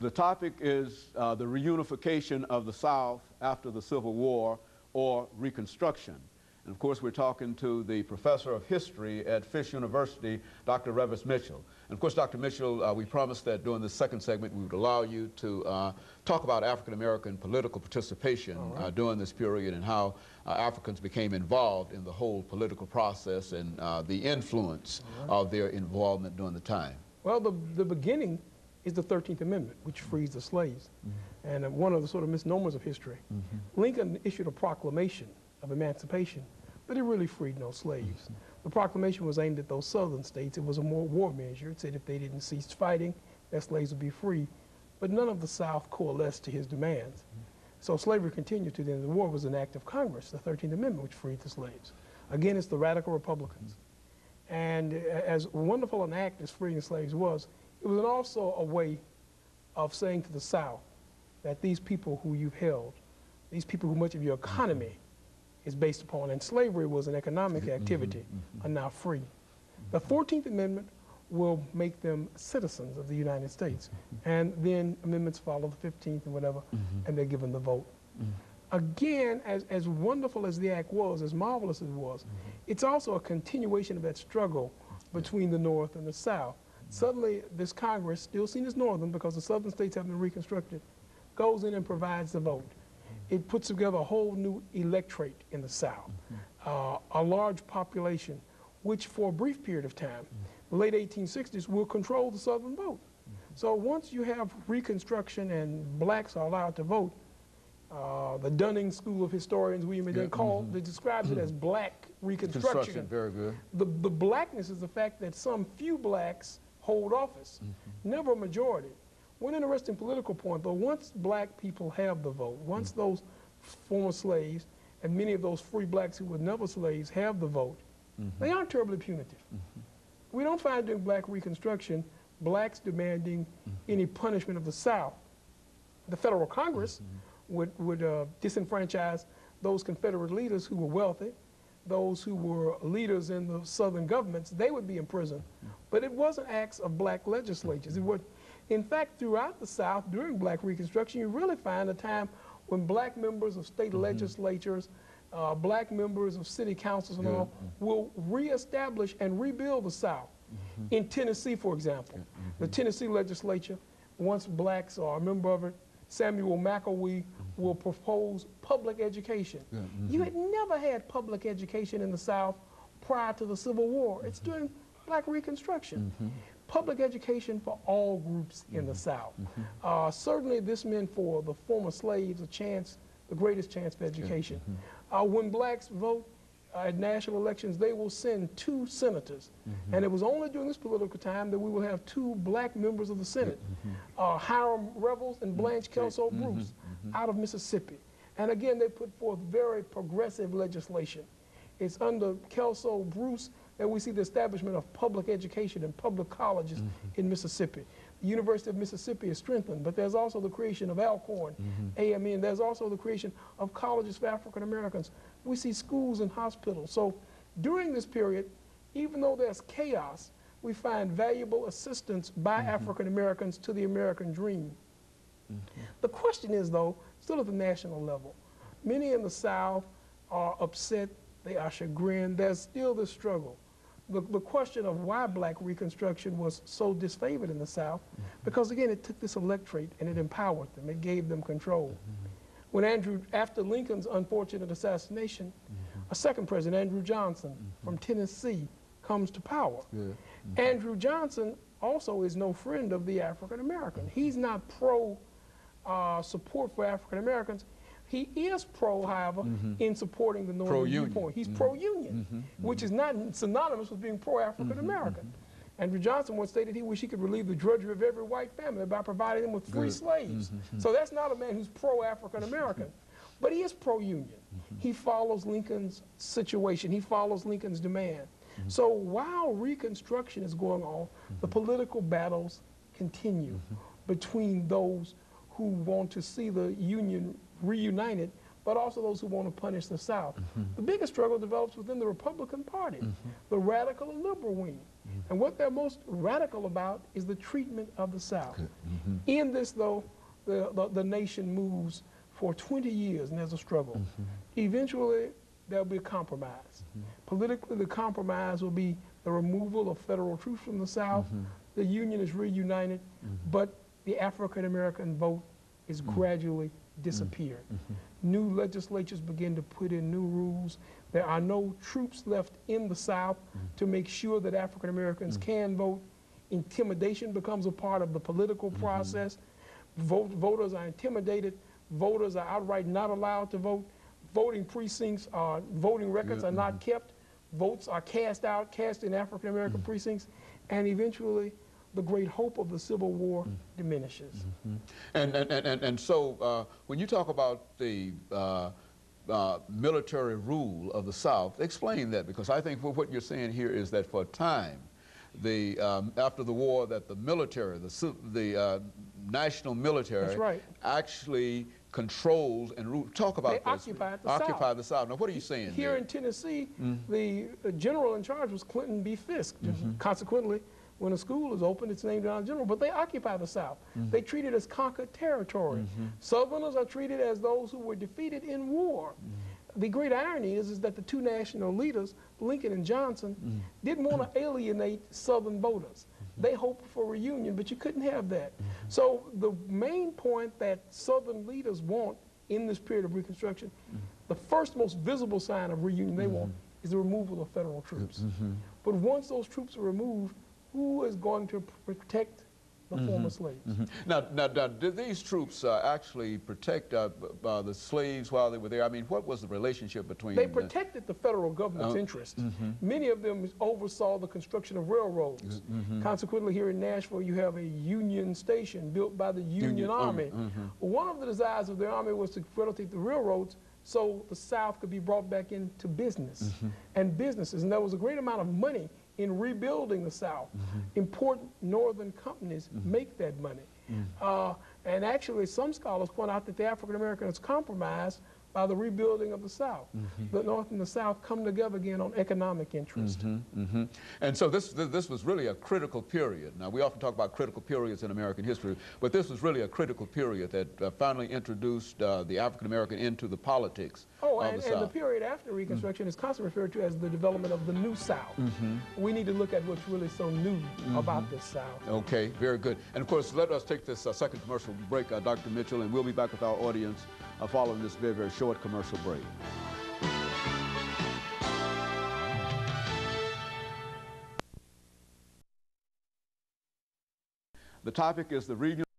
the topic is uh, the reunification of the South after the Civil War or Reconstruction. And of course, we're talking to the professor of history at Fisk University, Dr. Reavis Mitchell. And of course, Dr. Mitchell, uh, we promised that during this second segment we would allow you to uh, talk about African American political participation uh, right. during this period and how uh, Africans became involved in the whole political process and uh, the influence right. of their involvement during the time. Well, the, the beginning is the 13th Amendment, which frees the slaves. Mm -hmm. And uh, one of the sort of misnomers of history. Mm -hmm. Lincoln issued a proclamation of emancipation, but it really freed no slaves. Mm -hmm. The proclamation was aimed at those southern states. It was a more war measure. It said if they didn't cease fighting, their slaves would be free. But none of the South coalesced to his demands. So slavery continued to the end of the war. Was an act of Congress, the 13th Amendment, which freed the slaves. Again, it's the radical Republicans. And as wonderful an act as freeing slaves was, it was also a way of saying to the South that these people who you've held, these people who much of your economy is based upon, and slavery was an economic mm-hmm, activity, mm -hmm. are now free. The 14th Amendment will make them citizens of the United States. Mm-hmm. And then amendments follow the 15th and whatever, mm -hmm. and they're given the vote. Mm -hmm. Again, as, as wonderful as the act was, as marvelous as it was, it's also a continuation of that struggle between the North and the South. Suddenly, this Congress, still seen as Northern because the Southern states have been reconstructed, goes in and provides the vote. It puts together a whole new electorate in the South, uh, a large population, which for a brief period of time, the late 1860s, will control the Southern vote. So once you have Reconstruction and blacks are allowed to vote, uh, the Dunning School of Historians, we even yeah, call, mm -hmm. describes it as black Reconstruction. Very good. The, the blackness is the fact that some few blacks hold office, mm -hmm. never a majority. One interesting political point, though, once black people have the vote, once mm -hmm. those former slaves and many of those free blacks who were never slaves have the vote, mm-hmm. they aren't terribly punitive. Mm-hmm. We don't find during black Reconstruction blacks demanding mm-hmm. any punishment of the South. The federal Congress would, would uh, disenfranchise those Confederate leaders who were wealthy, those who were leaders in the southern governments, they would be in prison. But it wasn't acts of black legislatures. It was, in fact, throughout the South, during black Reconstruction, you really find a time when black members of state mm -hmm. legislatures, uh, black members of city councils and all, will reestablish and rebuild the South. Mm -hmm. In Tennessee, for example, mm -hmm. the Tennessee legislature, once blacks are a member of it, Samuel McElwee will propose public education. Yeah, mm -hmm. You had never had public education in the South prior to the Civil War. Mm -hmm. It's during Black Reconstruction. Mm -hmm. Public education for all groups in the mm-hmm. South. Mm-hmm. Uh, certainly this meant for the former slaves a chance, the greatest chance for education. Mm-hmm. Uh, when blacks vote, at national elections, they will send two senators. Mm -hmm. And it was only during this political time that we will have two black members of the Senate, mm -hmm. uh, Hiram Revels and Blanche Kelso Bruce out of Mississippi. And again, they put forth very progressive legislation. It's under Kelso Bruce that we see the establishment of public education and public colleges in Mississippi. The University of Mississippi is strengthened, but there's also the creation of Alcorn, mm -hmm. AMN. There's also the creation of colleges for African Americans. We see schools and hospitals. So during this period, even though there's chaos, we find valuable assistance by mm -hmm. African Americans to the American dream. Mm-hmm. The question is, though, still at the national level. Many in the South are upset, they are chagrined, there's still this struggle. The, the question of why black Reconstruction was so disfavored in the South, mm -hmm. because again, it took this electorate and it empowered them, it gave them control. Mm -hmm. When Andrew, after Lincoln's unfortunate assassination, mm -hmm. a second president, Andrew Johnson from Tennessee, comes to power. Yeah. Andrew Johnson also is no friend of the African American. He's not pro uh, support for African Americans. He is pro, however, mm -hmm. in supporting the Northern viewpoint. He's mm -hmm. pro-union, mm -hmm. which is not synonymous with being pro-African American. Mm-hmm. Mm-hmm. Andrew Johnson once stated he wished he could relieve the drudgery of every white family by providing them with free Good. slaves. Mm-hmm. So that's not a man who's pro-African American. but he is pro-union. He follows Lincoln's situation. He follows Lincoln's demand. So while Reconstruction is going on, the political battles continue between those who want to see the Union reunited, but also those who want to punish the South. Mm-hmm. The biggest struggle develops within the Republican Party, mm-hmm. the radical and liberal wing. Mm-hmm. And what they're most radical about is the treatment of the South. In this, though, the, the, the nation moves for 20 years and there's a struggle. Eventually, there'll be a compromise. Politically, the compromise will be the removal of federal troops from the South. The Union is reunited, but the African American vote is mm-hmm. gradually disappeared. Mm-hmm. New legislatures begin to put in new rules. There are no troops left in the South mm-hmm. to make sure that African Americans can vote. Intimidation becomes a part of the political process. Vote, voters are intimidated. Voters are outright not allowed to vote. Voting precincts are, voting records are not kept. Votes are cast out, cast in African American precincts, and eventually the great hope of the Civil War diminishes. And, and, and, and, and so uh, when you talk about the uh, uh, military rule of the South, explain that because I think what you're saying here is that for a time, the, um, after the war, that the military, the, the uh, national military right. actually controls and rule. Talk about They this. occupied the Occupy South. the South. Now, what are you saying Here there? in Tennessee, the uh, general in charge was Clinton B. Fisk. Consequently, when a school is open, it's named a general. But they occupy the South. Mm-hmm. They treat it as conquered territory. Mm-hmm. Southerners are treated as those who were defeated in war. Mm-hmm. The great irony is, is that the two national leaders, Lincoln and Johnson, didn't want to alienate Southern voters. They hoped for reunion, but you couldn't have that. So the main point that Southern leaders want in this period of Reconstruction, the first most visible sign of reunion they want is the removal of federal troops. But once those troops are removed, who is going to protect the former slaves? Mhm. Now, now, now, did these troops uh, actually protect uh, uh, the slaves while they were there? I mean, what was the relationship between? They protected the federal government's Oh, interest. Many of them oversaw the construction of railroads. Consequently, here in Nashville, you have a Union station built by the Union, Union, um, Army. One of the desires of the Army was to facilitate the railroads so the South could be brought back into business and businesses. And there was a great amount of money in rebuilding the South. Mm-hmm. Important northern companies mm-hmm. make that money. Mm. Uh, and actually, some scholars point out that the African Americans compromised by the rebuilding of the South. The North and the South come together again on economic interest. Mhm. And so this, this was really a critical period. Now we often talk about critical periods in American history, but this was really a critical period that uh, finally introduced uh, the African American into the politics Oh, of and, the and the period after Reconstruction is constantly referred to as the development of the New South. We need to look at what's really so new about this South. Okay, very good. And of course, let us take this uh, second commercial break, uh, Dr. Mitchell, and we'll be back with our audience uh, following this very, very short commercial break. The topic is the regional